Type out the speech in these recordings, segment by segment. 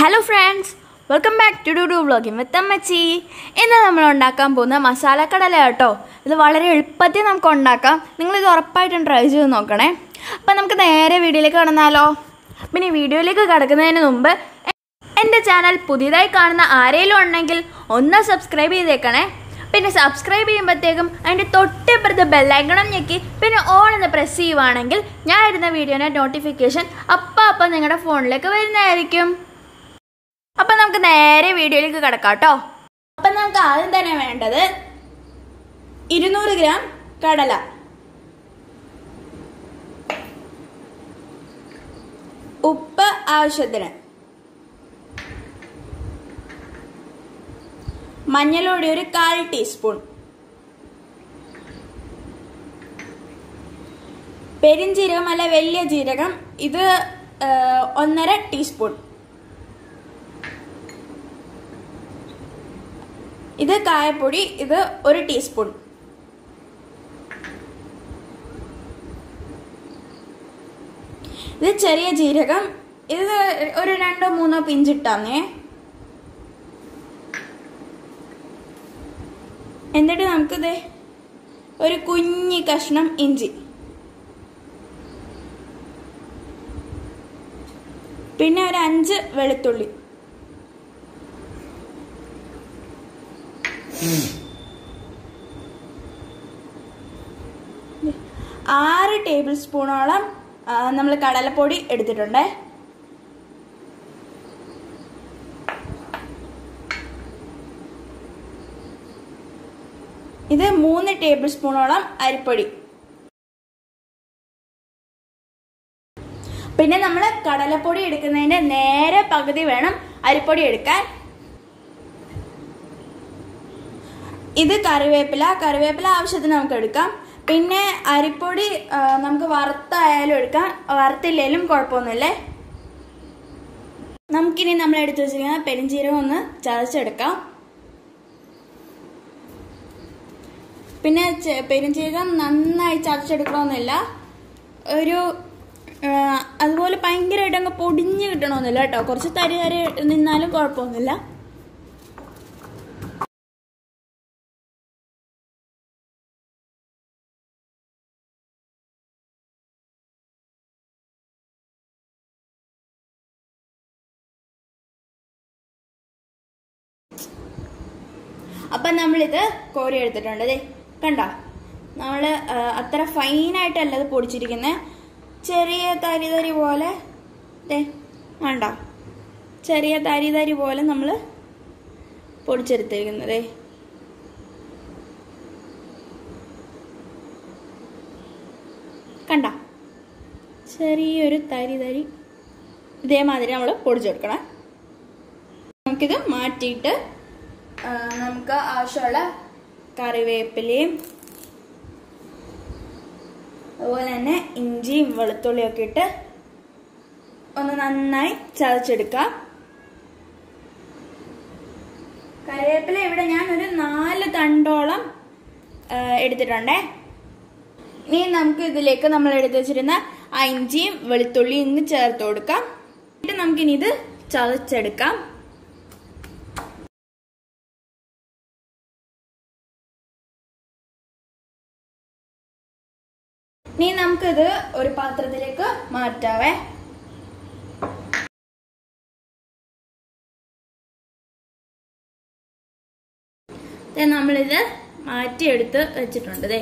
Hello friends welcome back to do do vlogging with അമ്മച്ചി ഇന്ന് നമ്മൾ ഉണ്ടാക്കാൻ പോകുന്ന മസാല കടല കേട്ടോ. ഇത് വളരെ എളുപ്പത്തിൽ നമുക്ക് ഉണ്ടാക്കാം. നിങ്ങളിത് ഉറപ്പായിട്ടും ട്രൈ ചെയ്ത് നോക്കണേ. അപ്പം നമുക്ക് നേരെ വീഡിയോയിലേക്ക് കടന്നാലോ. പിന്നെ വീഡിയോയിലേക്ക് കടക്കുന്നതിന് മുമ്പ് എന്റെ ചാനൽ പുതിയതായി കാണുന്ന ആരെങ്കിലും ഉണ്ടെങ്കിൽ ഒന്ന് സബ്സ്ക്രൈബ് ചെയ്തേക്കണേ. പിന്നെ സബ്സ്ക്രൈബ് ചെയ്യുമ്പോഴത്തേക്കും അതിന്റെ തൊട്ടിപ്പുറത്ത് ബെല്ലൈക്കണം ഞെക്കി പിന്നെ ഓൺ എന്ന് പ്രസ് ചെയ്യുവാണെങ്കിൽ ഞാൻ ഇടുന്ന വീഡിയോന്റെ നോട്ടിഫിക്കേഷൻ അപ്പം അപ്പം നിങ്ങളുടെ ഫോണിലേക്ക് വരുന്നതായിരിക്കും. അപ്പം നമുക്ക് നേരെ വീഡിയോയിലേക്ക് കിടക്കാം കേട്ടോ. അപ്പം നമുക്ക് ആദ്യം തന്നെ വേണ്ടത് ഇരുന്നൂറ് ഗ്രാം കടല. ഉപ്പ് ആവശ്യത്തിന്. മഞ്ഞളോടി ഒരു കാൽ ടീസ്പൂൺ. പെരിഞ്ജീരകം അല്ല വലിയ ജീരകം. ഇത് ഒന്നര ടീസ്പൂൺ. ഇത് കായപ്പൊടി ഇത് ഒരു ടീസ്പൂൺ ഇത് ചെറിയ ജീരകം ഇത് ഒരു രണ്ടോ മൂന്നോ പിഞ്ചിട്ടാന്നേ എന്നിട്ട് നമുക്കിത് ഒരു കുഞ്ഞി കഷ്ണം ഇഞ്ചി. പിന്നെ ഒരു അഞ്ച് വെളുത്തുള്ളി. ആറ് ടേബിൾ സ്പൂണോളം നമ്മൾ കടലപ്പൊടി എടുത്തിട്ടുണ്ട്. ഇത് മൂന്ന് ടേബിൾ സ്പൂണോളം അരിപ്പൊടി. പിന്നെ നമ്മൾ കടലപ്പൊടി എടുക്കുന്നതിന്റെ നേരെ പകുതി വേണം അരിപ്പൊടി എടുക്കാൻ. ഇത് കറിവേപ്പില കറിവേപ്പില ആവശ്യത്തിന് നമുക്ക് എടുക്കാം. പിന്നെ അരിപ്പൊടി നമുക്ക് വറുത്തായാലും എടുക്കാം. വറുത്തില്ലേലും കുഴപ്പമൊന്നുമില്ലേ. നമുക്കിനി നമ്മൾ എടുത്തു വെച്ചിരിക്കുന്ന പെരിഞ്ചീരകം ഒന്ന് ചതച്ചെടുക്കാം. പിന്നെ പെരിഞ്ചീരകം നന്നായി ചതച്ചെടുക്കണമെന്നില്ല. ഒരു അതുപോലെ ഭയങ്കരമായിട്ട് അങ്ങ് പൊടിഞ്ഞ് കിട്ടണമെന്നില്ല കേട്ടോ. കുറച്ച് തരി തരി നിന്നാലും കുഴപ്പമൊന്നുമില്ല. അപ്പം നമ്മളിത് കോരി എടുത്തിട്ടുണ്ട്. അതെ കണ്ട? നമ്മൾ അത്ര ഫൈനായിട്ടല്ല ഇത് പൊടിച്ചിരിക്കുന്നത് ചെറിയ തരി തരി പോലെ ദേ കണ്ടോ? ചെറിയ തരി തരി പോലെ നമ്മൾ പൊടിച്ചെടുത്തിരിക്കുന്നത് കണ്ട? ചെറിയൊരു തരി തരി ഇതേമാതിരി നമ്മൾ പൊടിച്ചെടുക്കണം. നമുക്കിത് മാറ്റിയിട്ട് നമുക്ക് ആവശ്യമുള്ള കറിവേപ്പിലയും അതുപോലെ തന്നെ ഇഞ്ചിയും വെളുത്തുള്ളിയും ഒക്കെ ഇട്ട് ഒന്ന് നന്നായി ചതച്ചെടുക്കാം. കറിവേപ്പില ഇവിടെ ഞാൻ ഒരു നാല് തണ്ടോളം എടുത്തിട്ടുണ്ടേ. ഇനി നമുക്ക് ഇതിലേക്ക് നമ്മൾ എടുത്തു വെച്ചിരുന്ന ആ ഇഞ്ചിയും വെളുത്തുള്ളിയും ഇന്ന് ചേർത്ത് കൊടുക്കാം. എന്നിട്ട് നമുക്കിനി ഇത് ചതച്ചെടുക്കാം. ഇനി നമുക്കിത് ഒരു പാത്രത്തിലേക്ക് മാറ്റാവേ. നമ്മളിത് മാറ്റിയെടുത്ത് വെച്ചിട്ടുണ്ട് ദേ.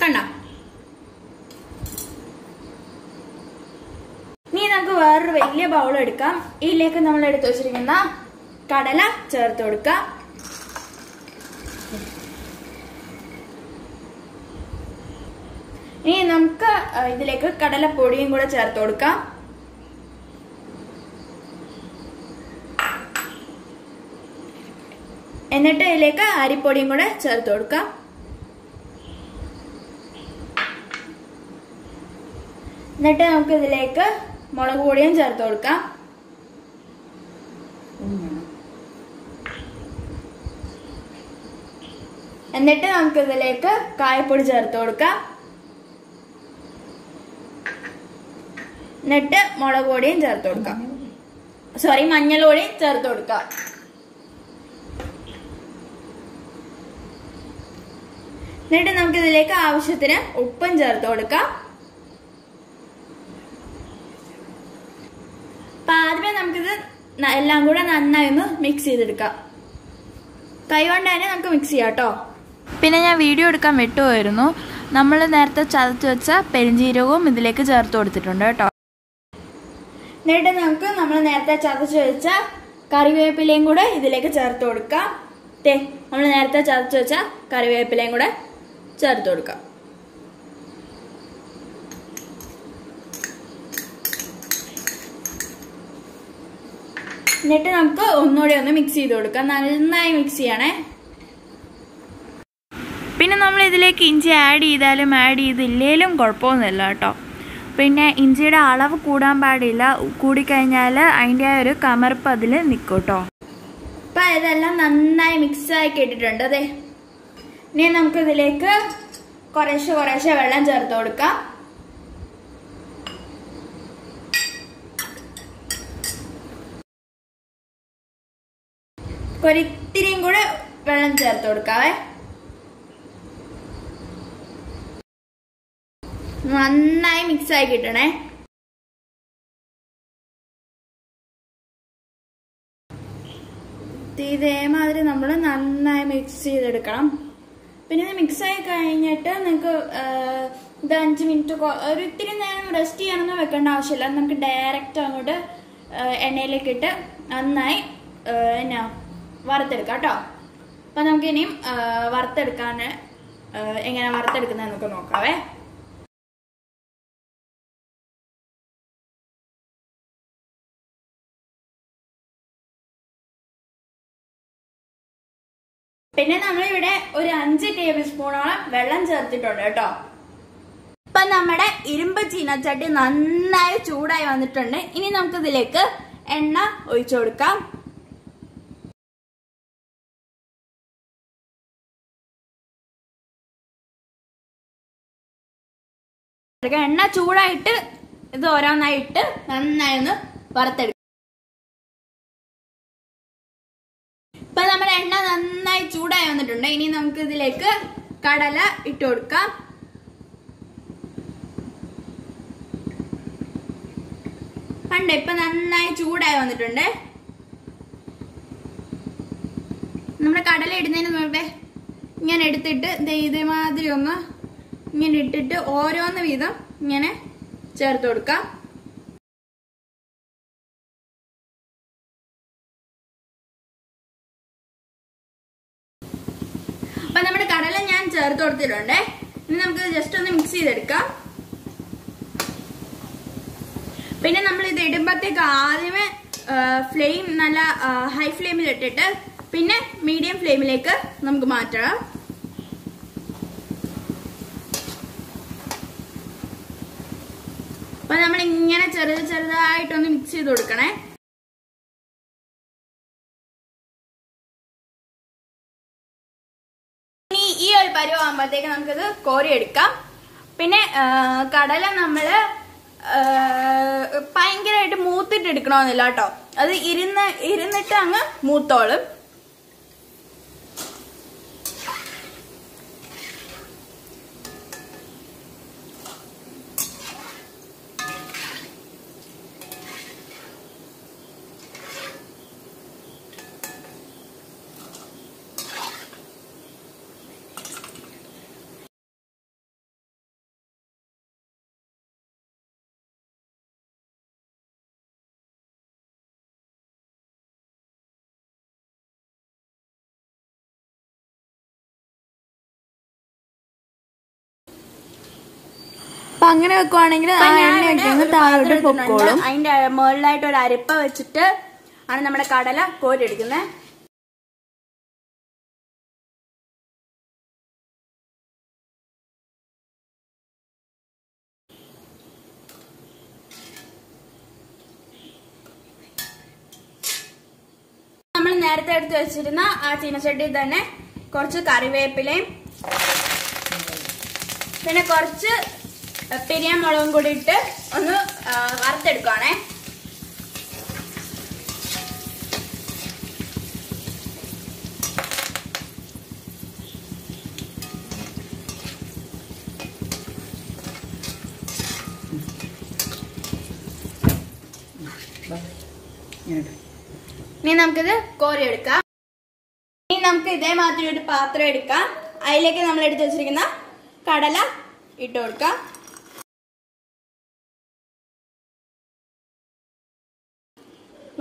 കണ്ട? ഇനി നമുക്ക് വേറൊരു വലിയ ബൗൾ എടുക്കാം. ഇതിലേക്ക് നമ്മൾ എടുത്തു വെച്ചിരിക്കുന്ന കടല ചേർത്ത് കൊടുക്കാം. ഇനി നമുക്ക് ഇതിലേക്ക് കടലപ്പൊടിയും കൂടെ ചേർത്ത് കൊടുക്കാം. എന്നിട്ട് ഇതിലേക്ക് അരിപ്പൊടിയും കൂടെ ചേർത്ത് കൊടുക്കാം. എന്നിട്ട് നമുക്ക് ഇതിലേക്ക് മുളക് പൊടിയും ചേർത്ത് കൊടുക്കാം. എന്നിട്ട് നമുക്ക് ഇതിലേക്ക് കായപ്പൊടി ചേർത്ത് കൊടുക്കാം. എന്നിട്ട് മുളക് പൊടിയും ചേർത്ത് കൊടുക്കാം. സോറി മഞ്ഞൾ പൊടിയും ചേർത്ത് കൊടുക്കാം. എന്നിട്ട് നമുക്ക് ഇതിലേക്ക് ആവശ്യത്തിന് ഉപ്പും ചേർത്ത് കൊടുക്കാം. അപ്പൊ ആദ്യമേ നമുക്കിത് എല്ലാം കൂടെ നന്നായി ഒന്ന് മിക്സ് ചെയ്തെടുക്കാം. കൈ കൊണ്ട് തന്നെ നമുക്ക് മിക്സ് ചെയ്യാം കേട്ടോ. പിന്നെ ഞാൻ വീഡിയോ എടുക്കാൻ വിട്ടുപോയിരുന്നു. നമ്മൾ നേരത്തെ ചതച്ച് വെച്ച പെരിഞ്ജീരകവും ഇതിലേക്ക് ചേർത്ത് കൊടുത്തിട്ടുണ്ട് കേട്ടോ. എന്നിട്ട് നമുക്ക് നമ്മൾ നേരത്തെ ചതച്ച് വെച്ച കറിവേപ്പിലയും കൂടെ ഇതിലേക്ക് ചേർത്ത് കൊടുക്കാം. തേ നമ്മൾ നേരത്തെ ചതച്ച് വെച്ച കറിവേപ്പിലയും കൂടെ ചേർത്ത് കൊടുക്കാം. എന്നിട്ട് നമുക്ക് ഒന്നുകൂടി ഒന്ന് മിക്സ് ചെയ്ത് കൊടുക്കാം. നന്നായി മിക്സ് ചെയ്യണേ. പിന്നെ നമ്മൾ ഇതിലേക്ക് ഇഞ്ചി ആഡ് ചെയ്താലും ആഡ് ചെയ്തില്ലേലും കുഴപ്പമൊന്നുമില്ല കേട്ടോ. പിന്നെ ഇഞ്ചിയുടെ അളവ് കൂടാൻ പാടില്ല. കൂടിക്കഴിഞ്ഞാൽ അതിന്റെ ആ ഒരു കമർപ്പ് അതിൽ നിൽക്കും കേട്ടോ അപ്പം ഇതെല്ലാം നന്നായി മിക്സ് ആയി കേട്ടിട്ടുണ്ട് അതെ ഇനി നമുക്ക് ഇതിലേക്ക് കുറേശ്ശെ കുറേശ്ശെ വെള്ളം ചേർത്ത് കൊടുക്കാം. ഒരിത്തിരിയും കൂടെ വെള്ളം ചേർത്ത് കൊടുക്കാവേ. നന്നായി മിക്സ് ആയി കിട്ടണേ. ഇത് ഇതേമാതിരി നമ്മൾ നന്നായി മിക്സ് ചെയ്തെടുക്കണം. പിന്നെ മിക്സ് ആയി കഴിഞ്ഞിട്ട് നിങ്ങൾക്ക് ഇത് അഞ്ച് മിനിറ്റ് ഒരു ഇത്തിരി നേരം റെസ്റ്റ് ചെയ്യാനൊന്നും വെക്കേണ്ട ആവശ്യമില്ല. നമുക്ക് ഡയറക്റ്റ് അങ്ങോട്ട് എണ്ണയിലേക്ക് ഇട്ട് നന്നായി എന്നാ വറുത്തെടുക്കാം കേട്ടോ. അപ്പൊ നമുക്ക് ആ, വറുത്തെടുക്കാൻ എങ്ങനെ വറുത്തെടുക്കുന്നതെന്നൊക്കെ നോക്കാവേ. പിന്നെ നമ്മൾ ഇവിടെ ഒരു അഞ്ച് ടേബിൾ സ്പൂണോളം വെള്ളം ചേർത്തിട്ടുണ്ട് കേട്ടോ. ഇപ്പൊ നമ്മുടെ ഇരുമ്പ് ചീനച്ചട്ടി നന്നായി ചൂടായി വന്നിട്ടുണ്ട്. ഇനി നമുക്ക് ഇതിലേക്ക് എണ്ണ ഒഴിച്ചു കൊടുക്കാം. എണ്ണ ചൂടായിട്ട് ഇത് ഓരോന്നായിട്ട് നന്നായി ഒന്ന് വറുത്തെടുക്കാം ഇപ്പൊ നമ്മുടെ എണ്ണ നന്നായി ചൂടായി ഇനി നമുക്ക് ഇതിലേക്ക് കടല ഇട്ട് കൊടുക്കാം. കണ്ട ഇപ്പൊ നന്നായി ചൂടായി വന്നിട്ടുണ്ട്. നമ്മുടെ കടല ഇടുന്നതിന് മുമ്പേ ഇങ്ങനെ എടുത്തിട്ട് ഇതേമാതിരി ഒന്ന് ഇങ്ങനെ ഇട്ടിട്ട് ഓരോന്ന് വീതം ഇങ്ങനെ ചേർത്ത് കൊടുക്കാം. ചേർത്ത് കൊടുത്തിട്ടുണ്ട്. ഇനി നമുക്ക് ജസ്റ്റ് ഒന്ന് മിക്സ് ചെയ്തെടുക്കാം. പിന്നെ നമ്മൾ ഇത് ഇടുമ്പോഴത്തേക്ക് ആദ്യമേ ഫ്ലെയിം നല്ല ഹൈ ഫ്ലെയിമിൽ ഇട്ടിട്ട് പിന്നെ മീഡിയം ഫ്ലെയിമിലേക്ക് നമുക്ക് മാറ്റണം അപ്പൊ നമ്മൾ ഇങ്ങനെ ചെറുത് ചെറുതായിട്ടൊന്ന് മിക്സ് ചെയ്ത് കൊടുക്കണേ. ഇനി ഈ ഒരു പരുവാകുമ്പോഴത്തേക്ക് നമുക്കിത് കോരി എടുക്കാം പിന്നെ കടല നമ്മൾ ഭയങ്കരമായിട്ട് മൂത്തിട്ട് എടുക്കണമെന്നില്ല കേട്ടോ. അത് ഇരുന്ന് ഇരുന്നിട്ട് അങ്ങ് മൂത്തോളും. അപ്പം അങ്ങനെ വെക്കുവാണെങ്കിൽ ആ എണ്ണയൊക്കെ ഒന്ന് താഴോട്ട് പൊക്കോളും. അതിന്റെ മുകളിലായിട്ട് ഒരു അരിപ്പ വെച്ചിട്ട് ആണ് നമ്മുടെ കടല കോരിയെടുക്കുന്നത്. നമ്മൾ നേരത്തെ എടുത്ത് വെച്ചിരുന്ന ആ ചീനച്ചട്ടിയിൽ തന്നെ കുറച്ച് കറിവേപ്പിലയും പിന്നെ കുറച്ച് പെരിയ മുളകും കൂടി ഇട്ട് ഒന്ന് വറുത്തെടുക്കുവാണേ. ഇനി നമുക്കിത് കോരി എടുക്കാം ഇനി നമുക്ക് ഇതേമാതിരി ഒരു പാത്രം എടുക്കാം. അതിലേക്ക് നമ്മൾ എടുത്ത് വെച്ചിരിക്കുന്ന കടല ഇട്ട് കൊടുക്കാം.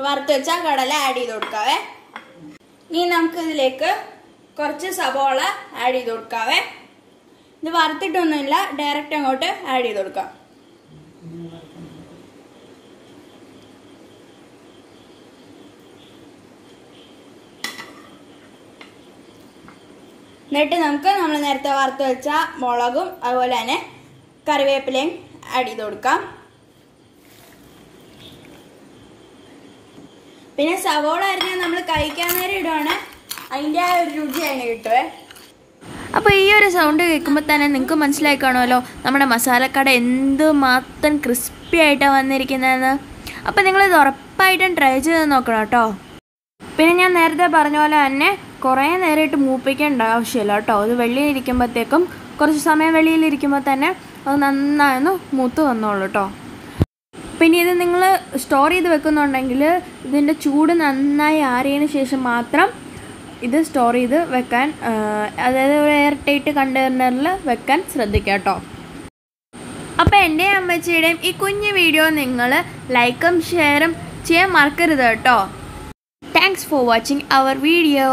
വറുത്ത് വെച്ച കടല ആഡ് ചെയ്ത് കൊടുക്കാവേ. ഇനി നമുക്ക് ഇതിലേക്ക് കുറച്ച് സവോള ആഡ് ചെയ്ത് കൊടുക്കാവേ. ഇത് വറുത്തിട്ടൊന്നുമില്ല ഡയറക്റ്റ് അങ്ങോട്ട് ആഡ് ചെയ്ത് കൊടുക്കാം. എന്നിട്ട് നമുക്ക് നമ്മൾ നേരത്തെ വറുത്ത് വെച്ച മുളകും അതുപോലെ തന്നെ കറിവേപ്പിലയും ആഡ് ചെയ്ത് കൊടുക്കാം. പിന്നെ സവോള അരിഞ്ഞാൽ നമ്മൾ കഴിക്കാൻ നേരം ഇടുവാണ്. അതിന്റെ ആ ഒരു രുചി അതിന് കിട്ടുവേ. അപ്പോൾ ഈ ഒരു സൗണ്ട് കേൾക്കുമ്പോൾ തന്നെ നിങ്ങൾക്ക് മനസ്സിലായി കാണുമല്ലോ നമ്മുടെ മസാലക്കട എന്ത് മാത്രം ക്രിസ്പി ആയിട്ടാണ് വന്നിരിക്കുന്നതെന്ന്. അപ്പോൾ നിങ്ങളിത് ഉറപ്പായിട്ടും ട്രൈ ചെയ്ത് നോക്കണം കേട്ടോ. പിന്നെ ഞാൻ നേരത്തെ പറഞ്ഞ പോലെ തന്നെ കുറേ നേരമായിട്ട് മൂപ്പിക്കേണ്ട ആവശ്യമില്ല കേട്ടോ. അത് വെളിയിലിരിക്കുമ്പോഴത്തേക്കും കുറച്ച് സമയം വെളിയിലിരിക്കുമ്പോൾ തന്നെ അത് നന്നായൊന്ന് മൂത്ത് വന്നോളൂ കേട്ടോ. പിന്നെ ഇത് നിങ്ങൾ സ്റ്റോർ ചെയ്ത് വെക്കുന്നുണ്ടെങ്കിൽ ഇതിന്റെ ചൂട് നന്നായി ആറിയതിന് ശേഷം മാത്രം ഇത് സ്റ്റോർ ചെയ്ത് വെക്കാൻ അതായത് ഒരു എയർ ടൈറ്റ് കണ്ടെയ്നറിൽ വെക്കാൻ ശ്രദ്ധിക്കുക കേട്ടോ അപ്പോൾ എന്റെ അമ്മച്ചിയുടെയും ഈ കുഞ്ഞു വീഡിയോ നിങ്ങൾ ലൈക്കും ഷെയറും ചെയ്യാൻ മറക്കരുത് കേട്ടോ thanks for watching our video